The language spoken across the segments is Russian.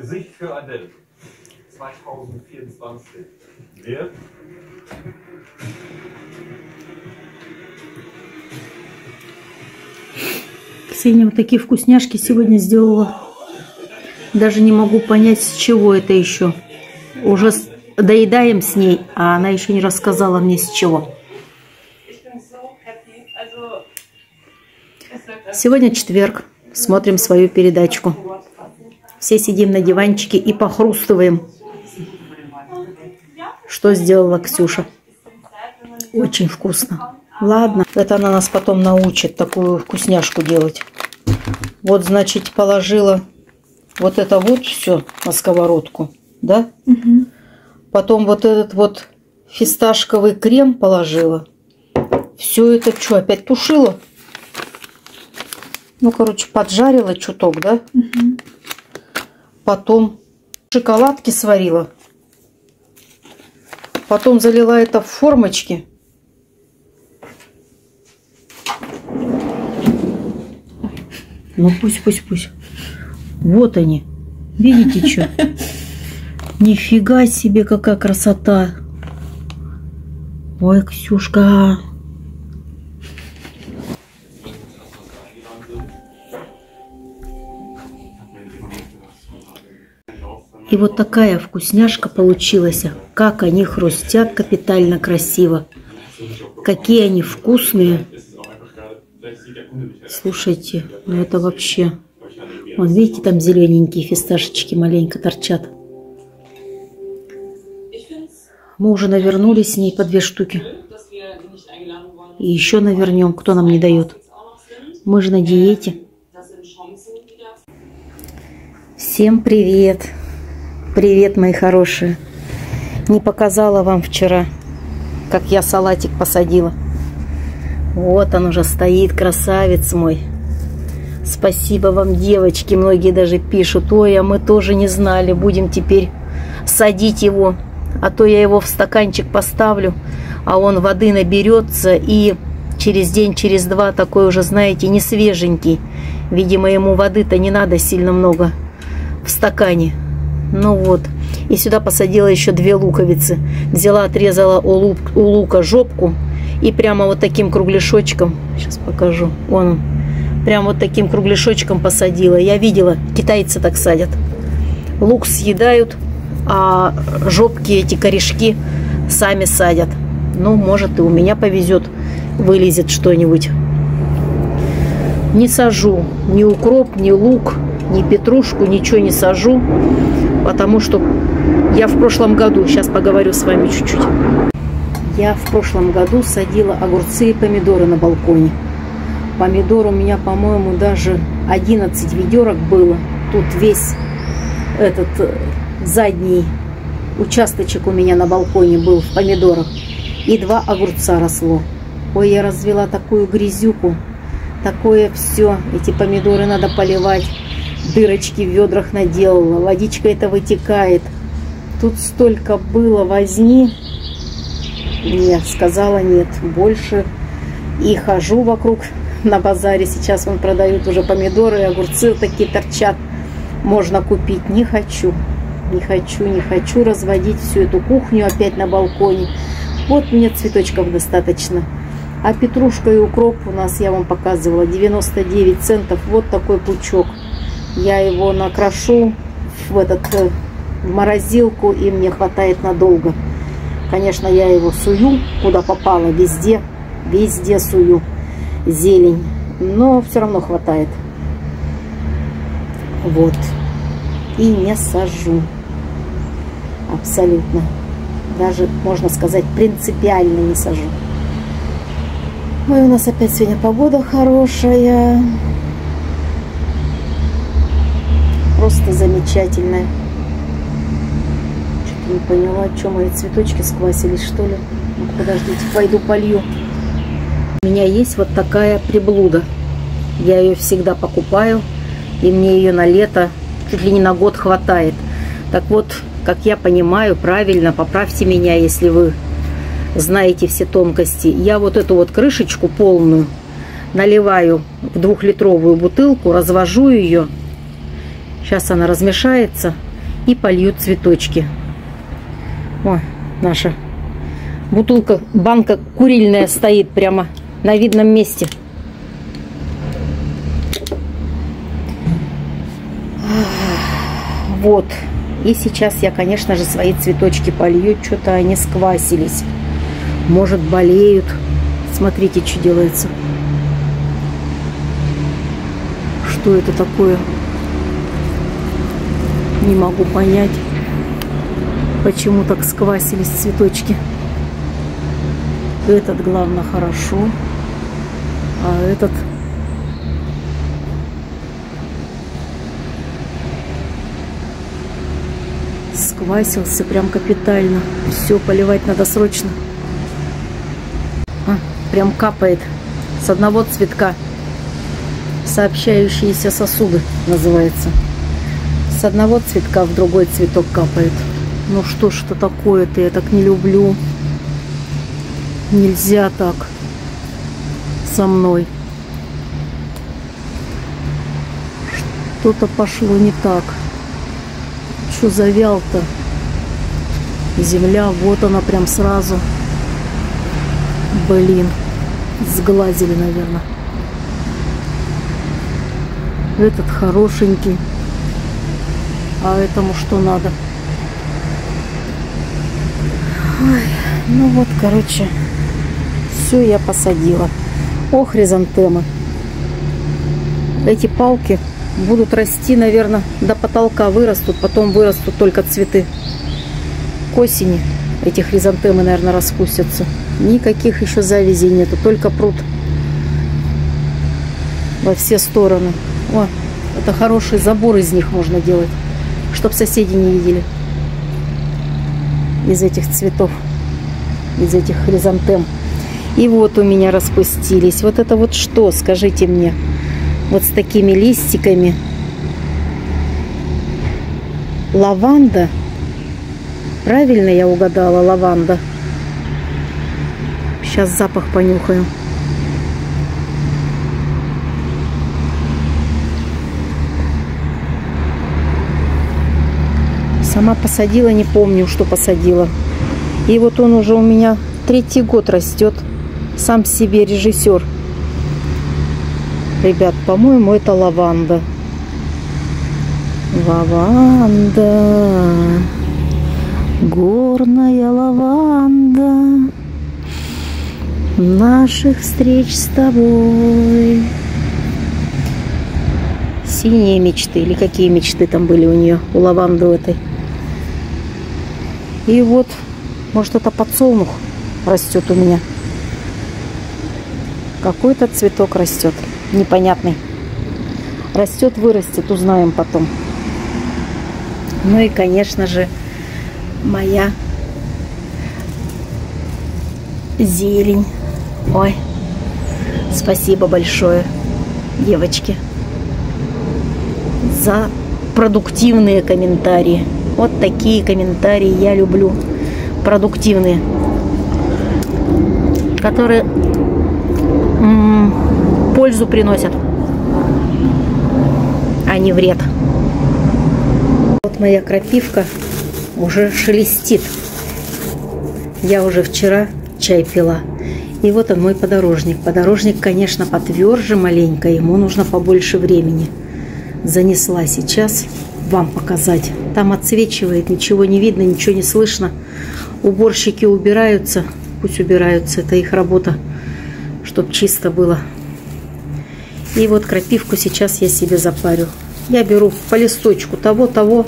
Gesicht für Adele 2024 wird Ксения вот такие вкусняшки сегодня сделала. Даже не могу понять, с чего это еще. Уже доедаем с ней, а она еще не рассказала мне с чего. Сегодня четверг. Смотрим свою передачку. Все сидим на диванчике и похрустываем. Что сделала Ксюша? Очень вкусно. Ладно, это она нас потом научит такую вкусняшку делать. Вот, значит, положила вот это вот все на сковородку, да? Потом вот этот вот фисташковый крем положила. Все это что, опять тушила? Ну, короче, поджарила чуток, да? Потом шоколадки сварила. Потом залила это в формочки. Ну, пусть, пусть, пусть. Вот они. Видите, что? Нифига себе, какая красота. Ой, Ксюшка. И вот такая вкусняшка получилась. Как они хрустят капитально красиво. Какие они вкусные. Слушайте, ну это вообще... Вон, видите, там зелененькие фисташечки маленько торчат. Мы уже навернули с ней по две штуки. И еще навернем, кто нам не дает. Мы же на диете. Всем привет! Привет, мои хорошие! Не показала вам вчера, как я салатик посадила. Вот он уже стоит, красавец мой. Спасибо вам, девочки. Многие даже пишут, ой, а мы тоже не знали, будем теперь садить его. А то я его в стаканчик поставлю, а он воды наберется и через день, через два такой уже, знаете, не свеженький. Видимо, ему воды-то не надо сильно много в стакане. Ну вот. И сюда посадила еще две луковицы. Взяла, отрезала у, лук- у лука жопку и прямо вот таким кругляшочком, сейчас покажу, вон он, прямо вот таким кругляшочком посадила. Я видела, китайцы так садят. Лук съедают, а жопки, эти корешки сами садят. Ну, может, и у меня повезет, вылезет что-нибудь. Не сажу ни укроп, ни лук, ни петрушку, ничего не сажу, потому что я в прошлом году, сейчас поговорю с вами чуть-чуть. Я в прошлом году садила огурцы и помидоры на балконе. Помидор у меня, по-моему, даже 11 ведерок было. Тут весь этот э, задний участочек у меня на балконе был в помидорах. И два огурца росло. Ой, я развела такую грязюку. Такое все. Эти помидоры надо поливать. Дырочки в ведрах наделала. Водичка это вытекает. Тут столько было возни. Нет, сказала нет. Больше. И хожу вокруг на базаре. Сейчас вон продают уже помидоры, огурцы такие торчат. Можно купить. Не хочу. Не хочу, не хочу разводить всю эту кухню опять на балконе. Вот мне цветочков достаточно. А петрушка и укроп у нас, я вам показывала, 99 центов. Вот такой пучок. Я его накрошу в, этот, э, в морозилку, и мне хватает надолго. Конечно, я его сую, куда попало, везде, везде сую зелень. Но все равно хватает. Вот. И не сажу. Абсолютно. Даже, можно сказать, принципиально не сажу. Ой, у нас опять сегодня погода хорошая. Просто замечательная. Что-то не поняла, что мои цветочки сквасились, что ли. Ну, подождите, пойду полью. У меня есть вот такая приблуда. Я ее всегда покупаю, и мне ее на лето чуть ли не на год хватает. Так вот, как я понимаю, правильно, поправьте меня, если вы знаете все тонкости. Я вот эту вот крышечку полную наливаю в двухлитровую бутылку, развожу ее. Сейчас она размешается и полью цветочки. О, наша бутылка, банка курильная стоит прямо на видном месте. Вот. И сейчас я, конечно же, свои цветочки полью. Что-то они сквасились. Может, болеют. Смотрите, что делается. Что это такое? Не могу понять, почему так сквасились цветочки. Этот, главное, хорошо. А этот сквасился прям капитально. Все, поливать надо срочно. А, прям капает с одного цветка. Сообщающиеся сосуды называется. С одного цветка в другой цветок капает. Ну что ж это такое-то, я так не люблю. Нельзя так со мной. Что-то пошло не так. Что завял-то? Земля, вот она прям сразу. Блин, сглазили, наверное. Этот хорошенький. А этому что надо? Ой, ну вот, короче, все я посадила. О, хризантемы. Эти палки будут расти, наверное, до потолка вырастут, потом вырастут только цветы. К осени эти хризантемы, наверное, распустятся. Никаких еще завязей нету, только пруд во все стороны. О, это хороший забор из них можно делать, чтобы соседи не видели. Из этих цветов, из этих хризантем. И вот у меня распустились. Вот это вот что, скажите мне вот с такими листиками. Лаванда. Правильно я угадала, лаванда. Сейчас запах понюхаю. Сама посадила, не помню, что посадила. И вот он уже у меня третий год растет. Сам себе режиссер. Ребят, по-моему, это лаванда. Лаванда. Горная лаванда. Наших встреч с тобой. Синие мечты. Или какие мечты там были у нее, у лаванды этой. И вот, может, это подсолнух растет у меня. Какой-то цветок растет непонятный. Растет, вырастет, узнаем потом. Ну и, конечно же, моя зелень. Ой, спасибо большое, девочки, за продуктивные комментарии. Вот такие комментарии я люблю. Продуктивные. Которые пользу приносят, а не вред. Вот моя крапивка уже шелестит. Я уже вчера чай пила. И вот он мой подорожник. Подорожник, конечно, потверже маленько, ему нужно побольше времени. Занесла сейчас вам показать. Там отсвечивает, ничего не видно, ничего не слышно. Уборщики убираются, пусть убираются, это их работа, чтобы чисто было. И вот крапивку сейчас я себе запарю. Я беру по листочку того-того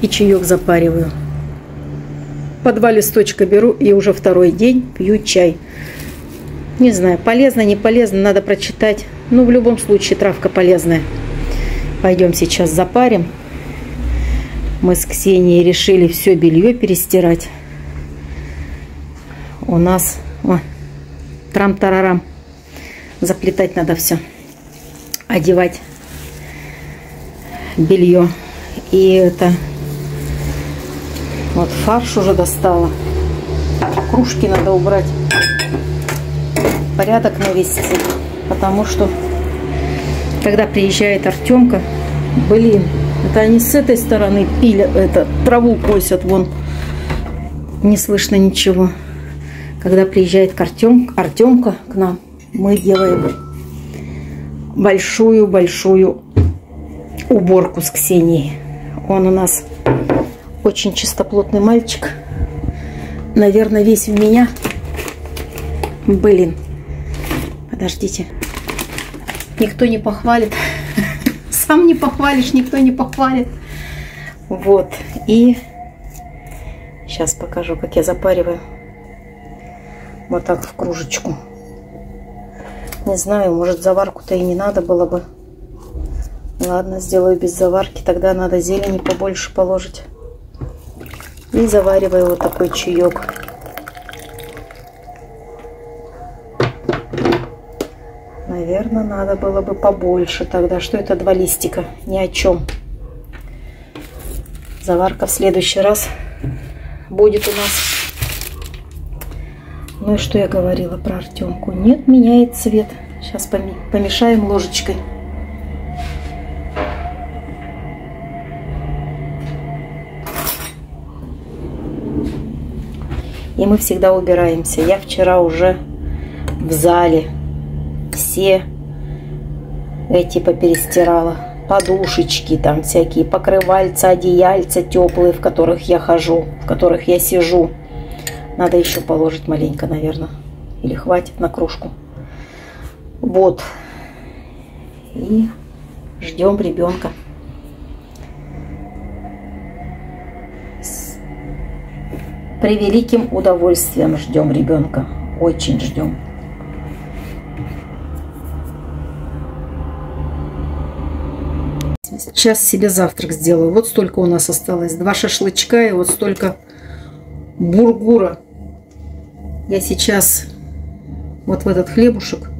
и чаек запариваю. По два листочка беру и уже второй день пью чай. Не знаю, полезно, не полезно, надо прочитать. Ну, в любом случае, травка полезная. Пойдем сейчас запарим. Мы с Ксенией решили все белье перестирать. У нас трам-тарарам заплетать надо все, одевать белье. И это вот фарш уже достала. Кружки надо убрать. Порядок навести. Потому что когда приезжает Артемка, блин, Это они с этой стороны пилят, это, траву косят, вон. Не слышно ничего. Когда приезжает Артем, Артемка к нам, мы делаем большую-большую уборку с Ксенией. Он у нас очень чистоплотный мальчик. Наверное, весь в меня. Блин. Подождите. Никто не похвалит. Сам не похвалишь, никто не похвалит. Вот. И сейчас покажу, как я запариваю. Вот так в кружечку. Не знаю, может заварку-то и не надо было бы. Ладно, сделаю без заварки. Тогда надо зелени побольше положить. И завариваю вот такой чаек. Наверное, надо было бы побольше тогда. Что это два листика? Ни о чем. Заварка в следующий раз будет у нас. Ну и что я говорила про Артемку? Нет, меняет цвет. Сейчас помешаем ложечкой. И мы всегда убираемся. Я вчера уже в зале все эти поперестирала. Подушечки там всякие, покрывальца, одеяльца теплые, в которых я хожу, в которых я сижу. Надо еще положить маленько, наверное. Или хватит на кружку. Вот. И ждем ребенка. С превеликим удовольствием ждем ребенка. Очень ждем. Сейчас себе завтрак сделаю. Вот столько у нас осталось. Два шашлычка и вот столько бургура. Я сейчас вот в этот хлебушек,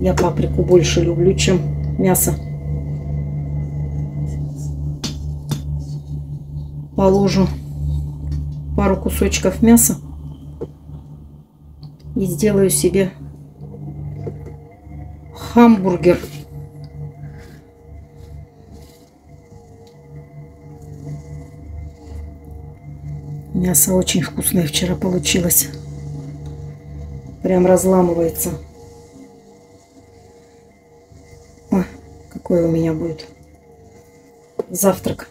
я паприку больше люблю, чем мясо. Положу пару кусочков мяса и сделаю себе хамбургер. Мясо очень вкусное вчера получилось. Прям разламывается. Ой, какой у меня будет завтрак.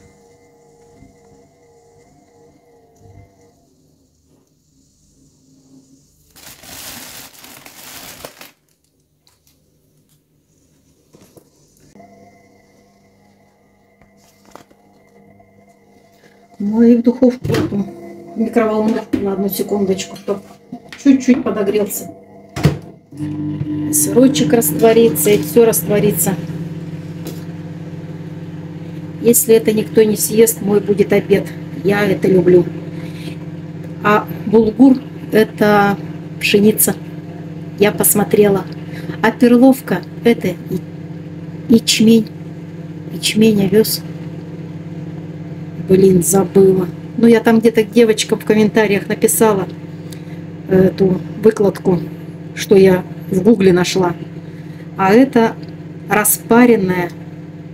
Ну и в духовку микроволновку на одну секундочку, чтобы чуть-чуть подогрелся. Сырочек растворится, и все растворится. Если это никто не съест, мой будет обед. Я это люблю. А булгур – это пшеница. Я посмотрела. А перловка – это ячмень. Ячмень, овес. Блин, забыла. Ну, я там где-то девочкам в комментариях написала эту выкладку, что я в гугле нашла. А это распаренная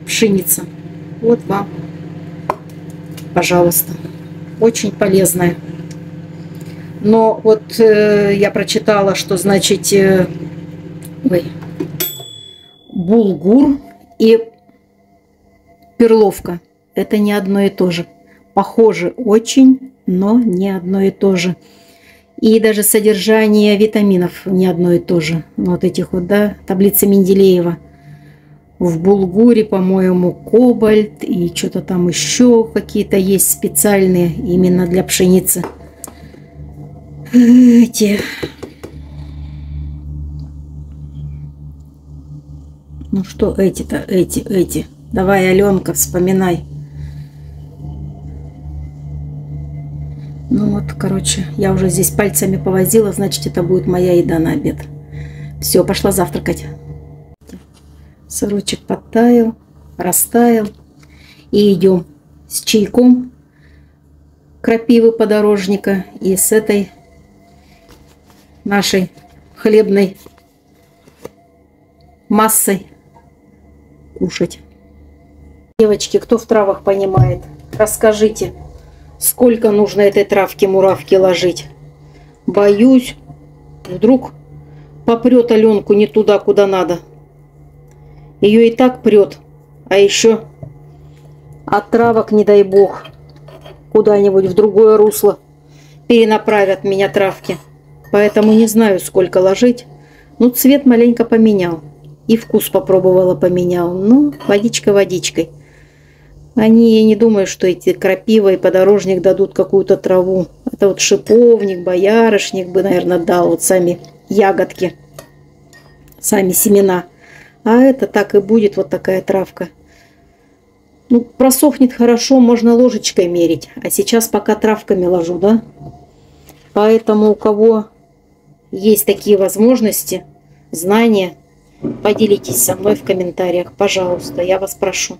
пшеница. Вот вам, пожалуйста. Очень полезная. Но вот э, я прочитала, что значит э, ой, булгур и перловка. Это не одно и то же похожи очень, но не одно и то же. И даже содержание витаминов не одно и то же. Вот этих вот, да, таблица Менделеева. В Булгуре, по-моему, кобальт и что-то там еще какие-то есть специальные именно для пшеницы. Эти... Ну что эти-то, эти, эти. Давай, Аленка, вспоминай. Ну вот, короче, я уже здесь пальцами повозила, значит, это будет моя еда на обед. Все, пошла завтракать. Сырочек подтаял, растаял. И идем с чайком крапивы подорожника и с этой нашей хлебной массой кушать. Девочки, кто в травах понимает, расскажите, сколько нужно этой травки-муравки ложить? Боюсь, вдруг попрет Аленку не туда, куда надо. Ее и так прет, а еще от травок, не дай бог, куда-нибудь в другое русло перенаправят меня травки. Поэтому не знаю, сколько ложить. Ну, цвет маленько поменял. И вкус попробовала поменял. Ну, водичка водичкой. Они, не думаю, что эти крапива и подорожник дадут какую-то траву. Это вот шиповник, боярышник бы, наверное, дал. Вот сами ягодки, сами семена. А это так и будет вот такая травка. Ну, просохнет хорошо, можно ложечкой мерить. А сейчас пока травками ложу, да? Поэтому у кого есть такие возможности, знания, поделитесь со мной в комментариях, пожалуйста, я вас прошу.